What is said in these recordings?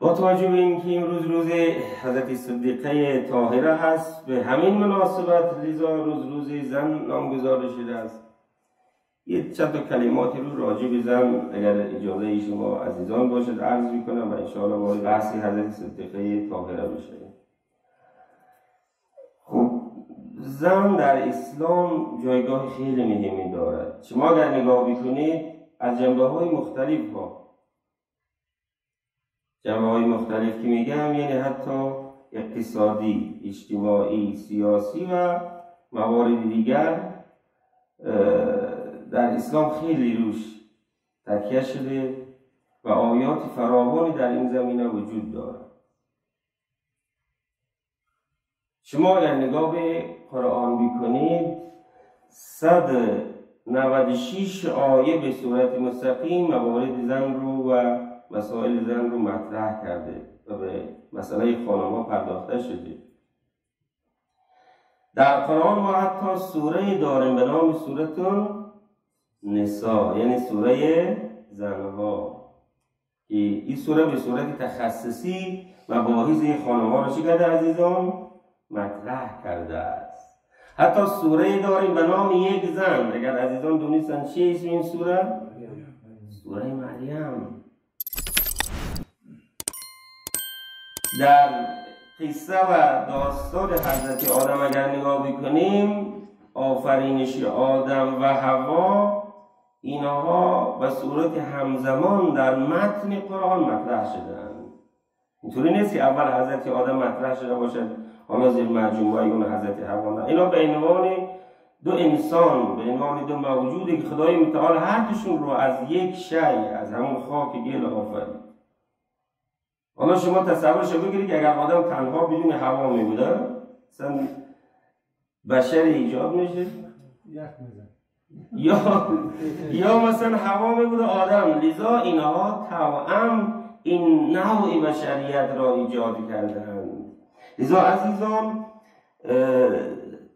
با توجه به اینکه روز روز حضرت صدیقه طاهره هست به همین مناسبت لیزا روز روز زن نامگذاری شده است. یه چند تا کلماتی رو راجع به زن اگر اجازه شما عزیزان باشد عرض می‌کنم و انشاءالله وارد بحثی حضرت صدیقه طاهره بشه. خب زن در اسلام جایگاه خیلی مهمی دارد. شما اگر نگاه بکنید از جنبه های مختلف ها جنبه های مختلف که میگم یعنی حتی اقتصادی، اجتماعی، سیاسی و موارد دیگر در اسلام خیلی روش تکیه شده و آیات فراوانی در این زمینه وجود دارد. شما اگر نگاه به قرآن بکنید صد 96 آیه به صورت مستقیم موارد زن رو و مسائل زن رو مطرح کرده و به مسئله خانما پرداخته شده. در قرآن ما حتی سوره داریم به نام سورتون نسا یعنی سوره زنها. این سوره به صورت تخصصی مباحث این خانمها رو چی کرده عزیزان؟ مطرح کرده است. حتی سوره داریم به نام یک زن. اگر عزیزان دونستن چی اسم این سوره؟ سوره مریم. در قصه و داستان حضرت آدم اگر نگاه بکنیم آفرینش آدم و هوا اینها به صورت همزمان در متن قرآن مطرح شدن اینطوری نیست که اول حضرت آدم مطرح شده باشد حالا زیر حضرت هوا اینا به عنوان دو انسان به عنوان دو موجودی که خدای متعال هر دوشون رو از یک شی از همون خاک گل آفرید. حالا شما تصورش بگیرید که اگر آدم تنها بدون هوا می بوده مثلا بشر ایجاد میشه. یا یا مثلا هوا می بوده آدم لذا اینها توام این نوع بشریت را ایجاد کردن لذا عزیزان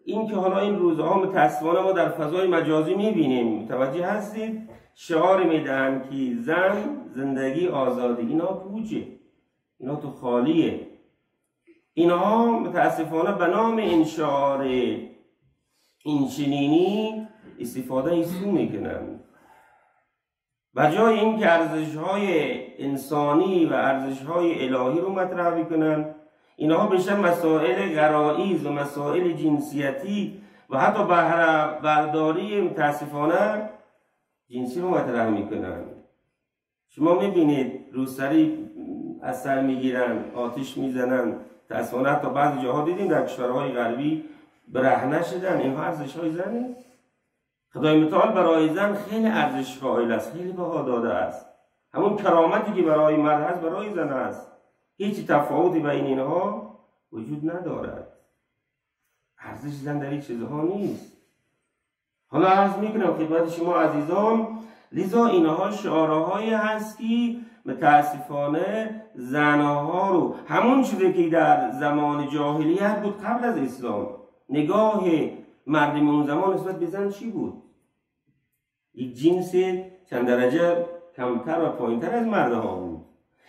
این که حالا این روزها متاسفانه ما در فضای مجازی می‌بینیم متوجه هستید؟ شعار میدن که زن زندگی آزادی اینا پوچه اینا تو خالیه. اینها متاسفانه به نام این شعار این چنینی استفاده ایسو می‌کنن. و جای این که ارزش های انسانی و ارزش های الهی رو مطرح بکنن اینها بشن مسائل غرائز و مسائل جنسیتی و حتی بهره برداری متاسفانه جنسی رو مطرح می‌کنن. شما می‌بینید روسری از سر می‌گیرن آتش می‌زنن. متاسفانه حتی بعضی جاها دیدیم در کشورهای غربی برهنه شدن. اینها ارزش های زنه خدای متعال برای زن خیلی ارزش قائل است خیلی بها داده است. همون کرامتی که برای مرد هست برای زن است هیچ تفاوتی بین اینها وجود ندارد. ارزش زن در این چیزها نیست. حالا عرض می‌کنم خدمت شما عزیزان لذا اینها شعارهایی هست که متاسفانه زنها رو همون چیزی که در زمان جاهلیت بود قبل از اسلام نگاه مردم اون زمان نسبت به زن چی بود؟ یک جنس چند درجه کمتر و پایینتر از مردها بود.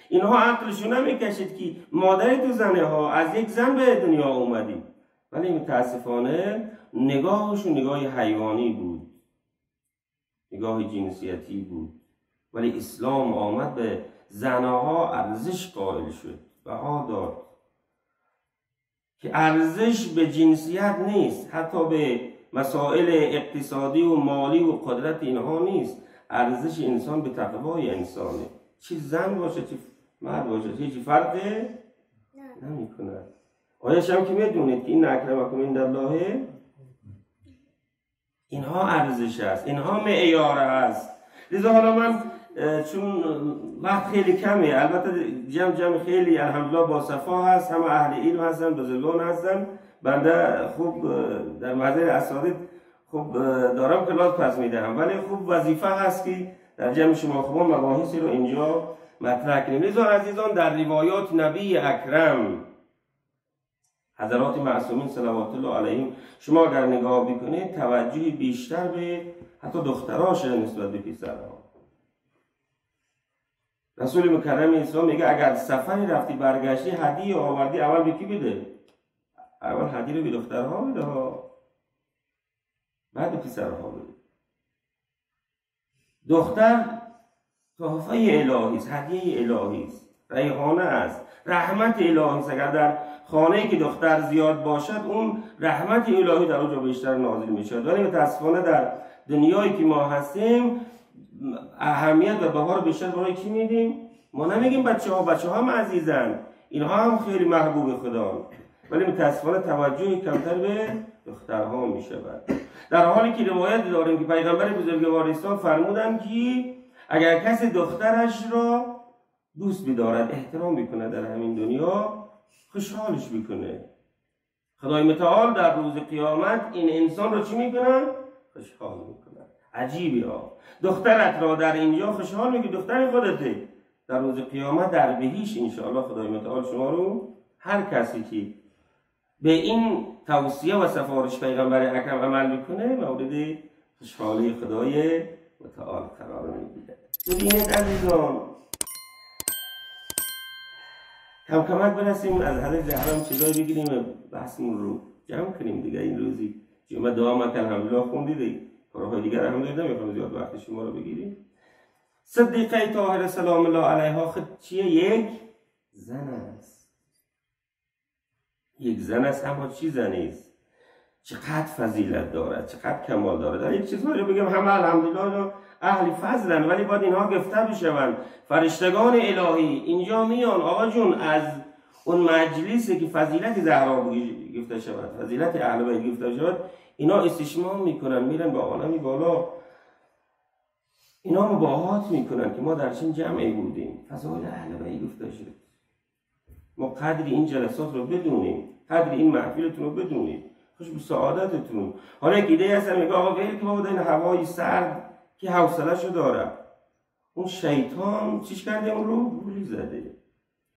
اینها عقلشون نمی‌کشید که مادر تو زنه ها از یک زن به دنیا اومدی. ولی متاسفانه نگاهشون نگاه حیوانی بود. نگاه جنسیتی بود. ولی اسلام آمد به زنها ارزش قائل شد بها داد که ارزش به جنسیت نیست حتی به مسائل اقتصادی و مالی و قدرت اینها نیست. ارزش انسان به تقوای انسانه. چی زن باشه چی مرد باشه هیچ فرقه؟ نمی کند آیا شما که می‌دونید که این اکرمکم این الله اینها ارزش است اینها معیار است. لذا حالا من چون وقت خیلی کمه البته جمع جمع خیلی الحمدلله با صفا هست همه اهل علم هستن بزرگان هستن. بنده خوب در محضر اساتید خوب دارم کلاس پس می‌دهم. ولی خوب وظیفه هست که در جمع شما خوبان مباحثی رو اینجا مطرح کنیم. لذا عزیزان در روایات نبی اکرم حضرات معصومین صلوات الله علیهم. شما اگر نگاه بکنید توجهی بیشتر به حتی دختراش نسبت به پسرها. رسول مکرم اسلام میگه اگر سفری رفتی برگشتی هدیه آوردی اول به کی بده؟ اول هدیه رو به دخترها بده بعد به پسرها بده. دختر تحفه الهی است هدیه الهی است. ریحانه است. رحمت الهی است اگر در خانه که دختر زیاد باشد اون رحمت الهی در اونجا بیشتر نازل می‌شد ولی متاسفانه در دنیایی که ما هستیم اهمیت و بهار بیشتر برای کی میدیم؟ ما نمیگیم بچه ها بچه ها هم عزیزن. اینها هم خیلی محبوب خدا. ولی متاسفانه توجه کمتر به دخترها می شود در حالی که روایت داریم که پیغمبر بزرگوار اسلام فرمودن که اگر کسی دخترش را دوست بدارد احترام می‌کنه در همین دنیا خوشحالش می‌کنه. خدای متعال در روز قیامت این انسان رو چی می‌کنه؟ خوشحال می‌کنه عجیبی ها. دخترت را در اینجا خوشحال میگه دختر خودته. در روز قیامت در بهیش انشاءالله خدای متعال شما رو هر کسی که به این توصیه و سفارش پیغمبر اکرم عمل می‌کنه مورد خوشحالی خدای متعال قرار می‌گیره ببینید عزیزان کم کمک برسیم از حضرت زهرا چیزایی بگیریم بحثمون رو جمع کنیم دیگه. این روزی جمعه دعا مکن الحمدلله خوندید کارهای دیگر الحمدلله نمی‌خوام زیاد وقت شما رو بگیریم. صدیقه طاهر سلام الله علیها خود چیه؟ یک زن است. یک زن است. اما چی زنی است؟ چقدر فضیلت دارد چقدر کمال دارد. در یک چیزهایی رو بگم همه الحمدلله اهل فضلن ولی باید اینها گفته بشوند. فرشتگان الهی اینجا میان. آقا جون از اون مجلسی که فضیلت زهرا گفته شود فضیلت اهل بیت گفته شود اینا استشمام می‌کنن میرن به عالمی بالا. اینا مباهات می‌کنن که ما در چین جمعی بودیم. فضایل اهل بیت گفته شد. ما قدر این جلسات رو بدونیم قدر این محفلتون رو بدونیم. خوش به سعادتتون. حالا یک ایده هست میگه آقا ویل که بابا این هوای سرد که حوصله شو داره. اون شیطان چیش کرده؟ اون رو گولی زده.